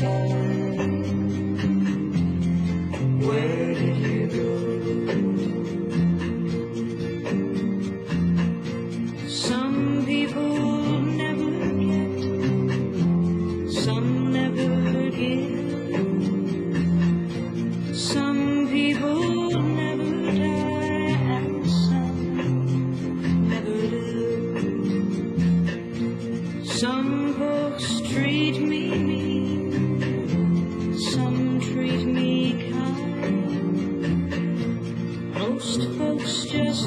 Where did you go? Some people never get, some never give. Some people never die, and some never live. Some folks treat me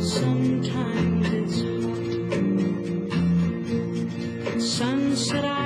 sometimes it's. Sunset